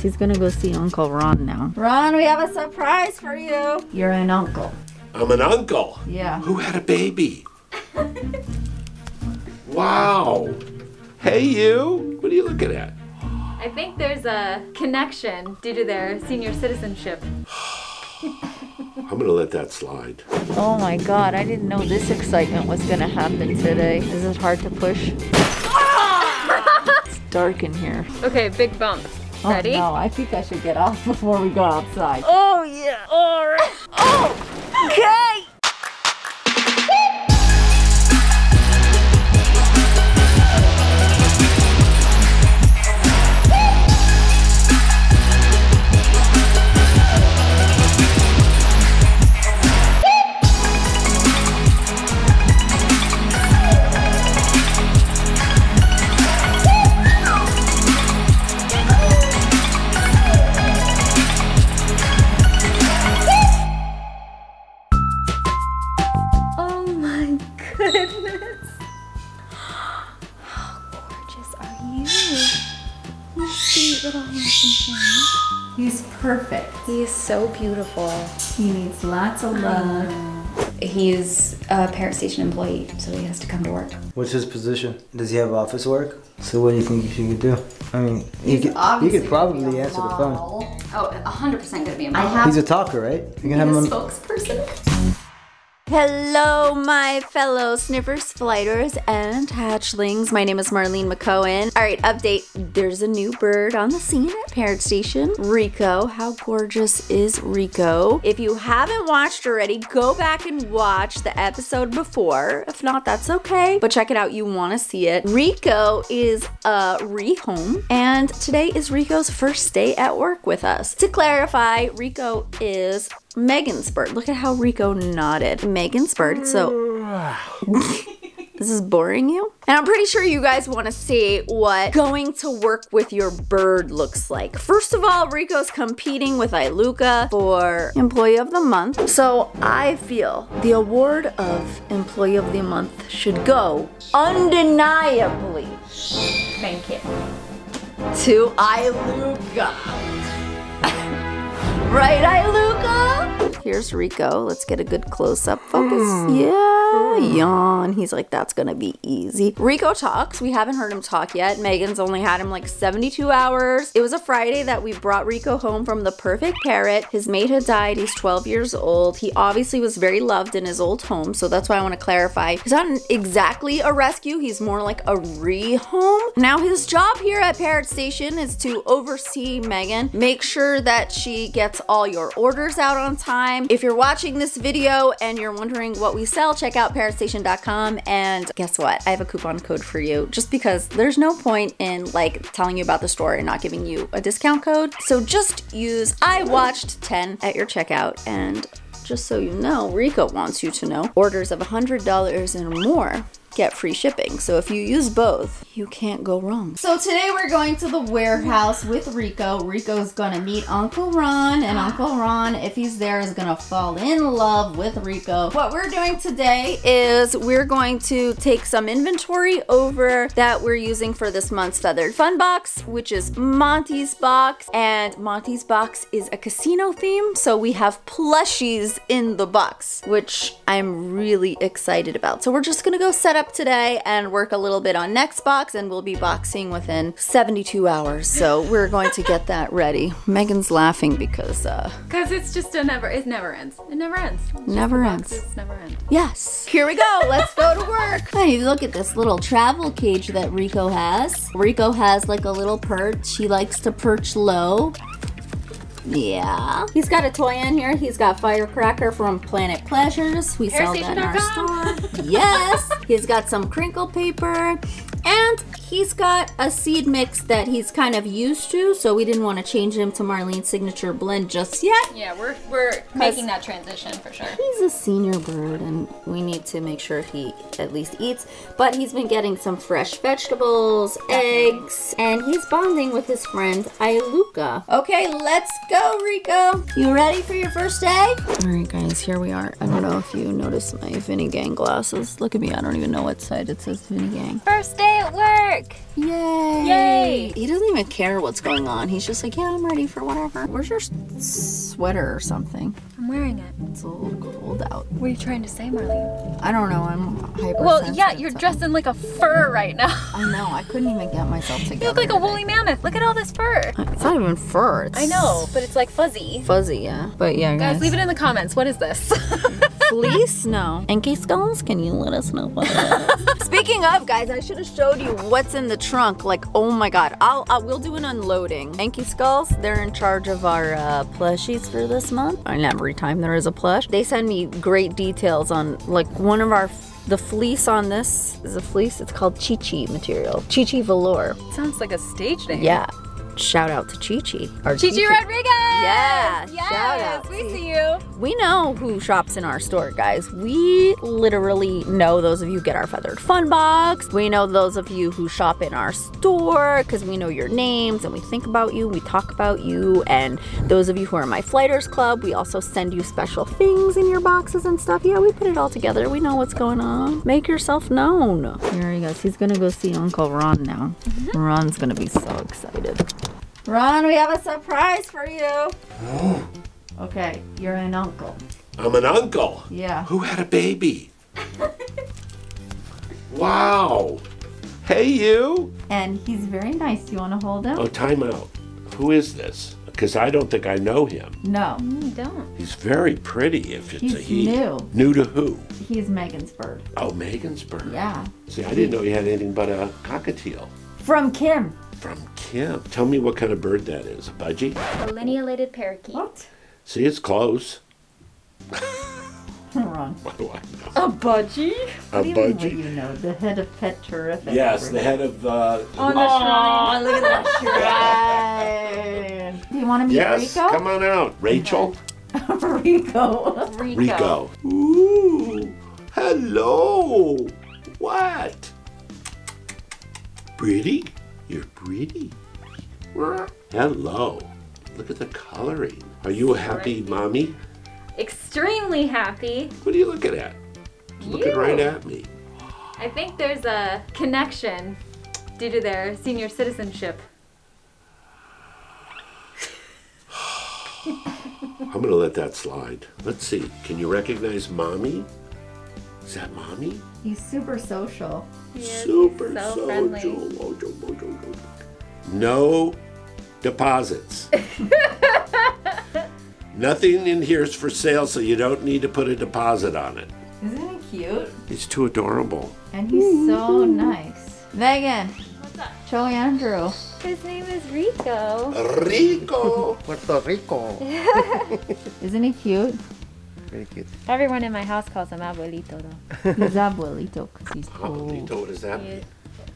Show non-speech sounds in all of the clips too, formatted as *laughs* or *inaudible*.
guess he's gonna go see Uncle Ron now. Ron, we have a surprise for you. You're an uncle. I'm an uncle. Yeah. Who had a baby? wow. Hey, you. What are you looking at? I think there's a connection due to their senior citizenship. I'm gonna let that slide. Oh my god, I didn't know this excitement was gonna happen today. Is it hard to push? Ah! it's dark in here. Okay, big bump. Oh, Ready? Oh, no, I think I should get off *laughs* before we go outside. Oh yeah, alright. Oh, okay. Perfect. He is so beautiful. He needs lots of love. He's a Parrot Station employee, so he has to come to work. What's his position? Does he have office work? So what do you think he could do? I mean, he could, he could probably answer the phone. Oh, 100% gonna be a I model. have He's a talker, right? You can have him. a on- spokesperson. Hello, my fellow sniffers, flighters, and hatchlings. My name is Marlene McCohen. All right, update. There's a new bird on the scene at Parrot Station. Rico. How gorgeous is Rico? If you haven't watched already, go back and watch the episode before. If not, that's okay. But check it out. You want to see it. Rico is a rehome, and today is Rico's first day at work with us. To clarify, Rico is Megan's bird. Look at how Rico nodded. Megan's bird. So *sighs* *laughs* this is boring you? And I'm pretty sure you guys want to see what going to work with your bird looks like. First of all, Rico's competing with Iluka for Employee of the Month. So I feel the award of Employee of the Month should go undeniably Thank you. to Iluka. *laughs* right, Iluka? Here's Rico. Let's get a good close up focus. Hmm. Yeah, yawn. He's like, that's gonna be easy. Rico talks. We haven't heard him talk yet. Megan's only had him like 72 hours. It was a Friday that we brought Rico home from the perfect parrot. His mate had died. He's 12 years old. He obviously was very loved in his old home, so that's why I want to clarify. He's not exactly a rescue, he's more like a rehome. Now, his job here at Parrot Station is to oversee Megan, make sure that she gets all your orders out on time. If you're watching this video and you're wondering what we sell, check out parrotstation.com and guess what? I have a coupon code for you just because there's no point in like telling you about the store and not giving you a discount code. So just use I watched 10 at your checkout and just so you know, Rico wants you to know, orders of $100 and more get free shipping. So if you use both, you can't go wrong. So today we're going to the warehouse with Rico. Rico's gonna meet Uncle Ron, and Uncle Ron, if he's there, is gonna fall in love with Rico. What we're doing today is we're going to take some inventory over that we're using for this month's Feathered Fun box, which is Monty's box. And Monty's box is a casino theme, so we have plushies in the box, which I'm really excited about. So we're just gonna go set up today and work a little bit on next box, and we'll be boxing within 72 hours. So we're going to get that ready. Megan's laughing because, uh, Because it's just a never, it never ends. It never ends. It's Never ends. never end. Yes. Here we go. Let's go to work. *laughs* Hey, look at this little travel cage that Rico has. Rico has like a little perch. He likes to perch low. Yeah. He's got a toy in here. He's got Firecracker from Planet Pleasures. We sell that in our store. yes. He's got some crinkle paper. And he's got a seed mix that he's kind of used to, so we didn't want to change him to Marlene's signature blend just yet. Yeah, we're, we're making that transition for sure. He's a senior bird and we need to make sure he at least eats. But he's been getting some fresh vegetables, eggs, and he's bonding with his friend Iluka. Okay, let's go, Rico. You ready for your first day? Alright guys, here we are. I don't know if you noticed my Vinny Gang glasses. Look at me, I don't even know what side it says Vinny Gang. First day at work. Yay! Yay! He doesn't even care what's going on. He's just like, yeah, I'm ready for whatever. Where's your sweater or something? I'm wearing it. It's a little cold out. What are you trying to say, Marlene? I don't know. I'm hyper. Well, yeah, you're dressed in like a fur right now. *laughs* I know. I couldn't even get myself together. You look like a woolly mammoth. Look at all this fur. It's not even fur. It's I know, but it's like fuzzy. fuzzy. Yeah. But yeah, guys. Guys, leave it in the comments. What is this? *laughs* fleece? No. Enki skulls? Can you let us know what it is? *laughs* Speaking of, guys, I should have showed you what's in the trunk. Like, oh my god, I'll, I'll we'll do an unloading. Enki skulls, they're in charge of our uh, plushies for this month. And every time there is a plush, they send me great details on like one of our. The fleece on this is a fleece. It's called Chi Chi material. Chi Chi velour. Sounds like a stage name. Yeah. Shout out to Chi Chi. Our Chichi Rodriguez! Yeah, Yes! shout out. We see you. We know who shops in our store, guys. We literally know those of you who get our feathered fun box. We know those of you who shop in our store because we know your names and we think about you, we talk about you. And those of you who are in my Flighters Club, we also send you special things in your boxes and stuff. Yeah, we put it all together. We know what's going on. Make yourself known. Here he goes. He's gonna go see Uncle Ron now. Mm-hmm. Ron's gonna be so excited. Ron, we have a surprise for you. *gasps* Okay, you're an uncle. I'm an uncle. Yeah. Who had a baby? *laughs* wow. Hey, you. And he's very nice. Do you want to hold him? Oh, time out. Who is this? Because I don't think I know him. No, You don't. He's very pretty if it's He's a he. new. New to who? he's Megan's bird. Oh, Megan's bird. Yeah. See, I didn't know he had anything but a cockatiel. From Kim. From Kim. Tell me what kind of bird that is. A budgie? A lineolated parakeet. What? See, it's close. Wrong. *laughs* What do I know? A budgie? A What do you mean, what budgie? you know? The head of Pet Terrific. Yes, the head of. Uh, On the shrine. look at that *laughs* shrine. Do you want to meet yes, Rico? come on out. Rachel? *laughs* Rico. Rico. Rico. Ooh, hello. What? Pretty? You're pretty. Hello. Look at the coloring. Are you a happy mommy? Extremely happy. What are you looking at? Looking right at me. I think there's a connection due to their senior citizenship. *sighs* I'm gonna let that slide. Let's see. Can you recognize mommy? Is that mommy? He's super social. He Super so social. Mojo, mojo, mojo. No deposits. *laughs* Nothing in here is for sale, so you don't need to put a deposit on it. Isn't he cute? It's too adorable. And he's so *laughs* nice. Megan, What's up? show Andrew. His name is Rico. Rico. *laughs* Puerto Rico. Isn't he cute? Very cute. Everyone in my house calls him abuelito though. He's abuelito 'cause he's old. Abuelito, what does that He mean?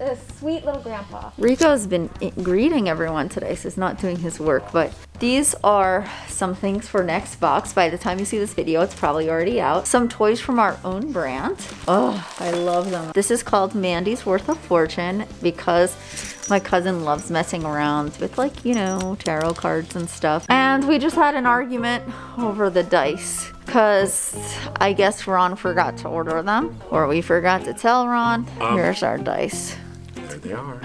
Is a sweet little grandpa. Rico's been greeting everyone today, so he's not doing his work. But these are some things for next box. By the time you see this video, it's probably already out. Some toys from our own brand. Oh, I love them. This is called Mandy's Worth of Fortune because my cousin loves messing around with like, you know, tarot cards and stuff. And we just had an argument over the dice. Cause I guess Ron forgot to order them, or we forgot to tell Ron. Um, Here's our dice. There they are.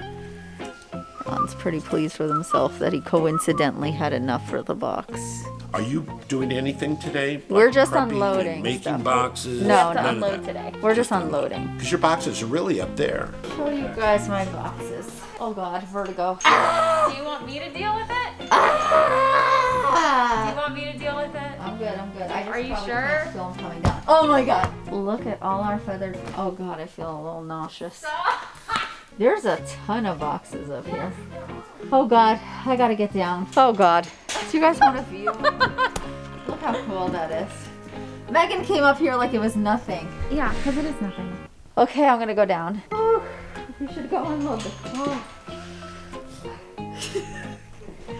Ron's pretty pleased with himself that he coincidentally had enough for the box. Are you doing anything today? We're just unloading Making stuff. boxes? No, have to no. unload today. We're just unloading. Because your boxes are really up there. Show you guys my boxes. Oh god, vertigo. *gasps* Do you want me to deal with it? Do you Ah! want me to deal with it? I'm good, I'm good. I just Are you sure? can't feel 'em coming down. Oh my god. Look at all our feathers. Oh god, I feel a little nauseous. There's a ton of boxes up here. Oh god, I gotta get down. Oh god. Do you guys want to view? *laughs* Look how cool that is. Megan came up here like it was nothing. Yeah, because it is nothing. Okay, I'm gonna go down. Oh, we should go unload the car.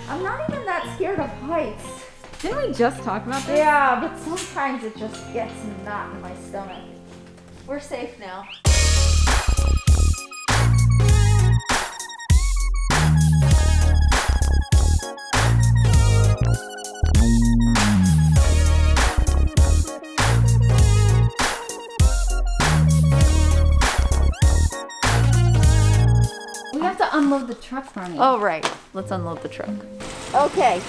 I'm not even that scared of heights. Didn't we just talk about this? Yeah, but sometimes it just gets a knot in my stomach. We're safe now. The truck for me. Oh, right. Let's unload the truck. Okay.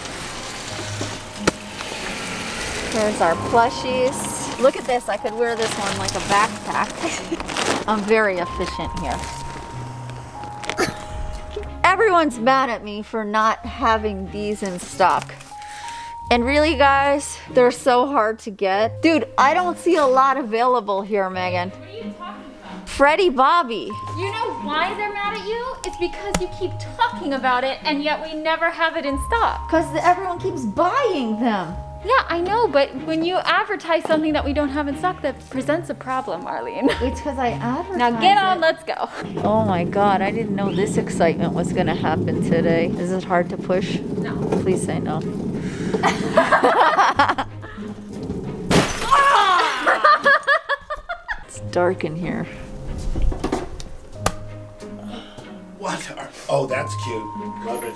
Here's our plushies. Look at this. I could wear this one like a backpack. *laughs* I'm very efficient here. Everyone's mad at me for not having these in stock. And really, guys, they're so hard to get. Dude, I don't see a lot available here, Megan. What are you talking about? Freddie Bobby. You know why they're mad at you? It's because you keep talking about it and yet we never have it in stock. Because everyone keeps buying them. Yeah, I know, but when you advertise something that we don't have in stock, that presents a problem, Marlene. *laughs* It's because I advertise Now get on, it. let's go. Oh my god, I didn't know this excitement was gonna happen today. Is it hard to push? No. Please say no. *laughs* it's dark in here. Oh, that's cute. Love it.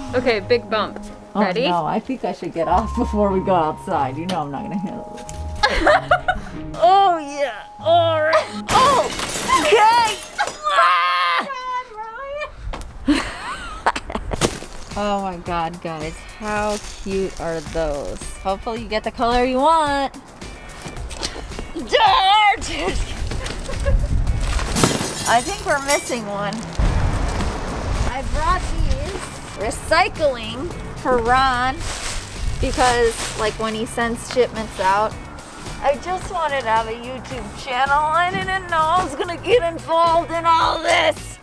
*laughs* Okay, big bump. Oh, Ready? Oh no, I think I should get off *laughs* before we go outside. You know I'm not gonna handle it. *laughs* oh yeah. Alright. Oh! Okay! oh my god, guys. How cute are those? Hopefully you get the color you want. Dart! I think we're missing one. Brought these recycling for Ron because like when he sends shipments out, I just wanted to have a YouTube channel. I didn't know I was gonna get involved in all this.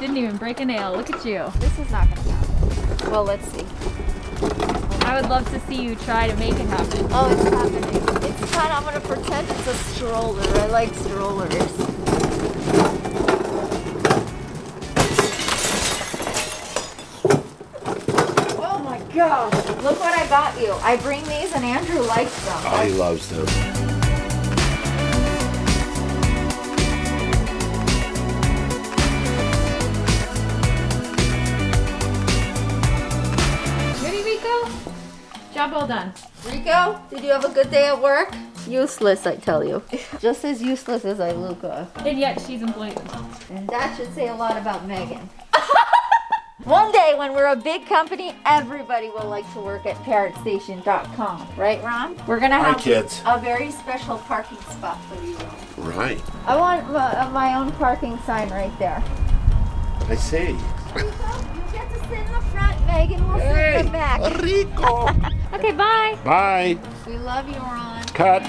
Didn't even break a nail. Look at you. This is not gonna happen. Well, let's see. I would love to see you try to make it happen. Oh, it's happening. It's kind of, I'm gonna pretend it's a stroller. I like strollers. Oh my gosh, look what I got you. I bring these and Andrew likes them. Oh, he loves them. Ready, Rico? Job well done. Rico, did you have a good day at work? Useless, I tell you. *laughs* Just as useless as Iluka. Uh. And yet she's employed. And that should say a lot about Megan. *laughs* One day when we're a big company, everybody will like to work at parrotstation.com. Right, Ron? We're gonna have kids. a very special parking spot for you. Right. I want my, uh, my own parking sign right there. I see. Rico, you get to sit in the front, Megan We'll sit in the back. Rico. *laughs* Okay, bye. Bye. We love you, Ron. Cut.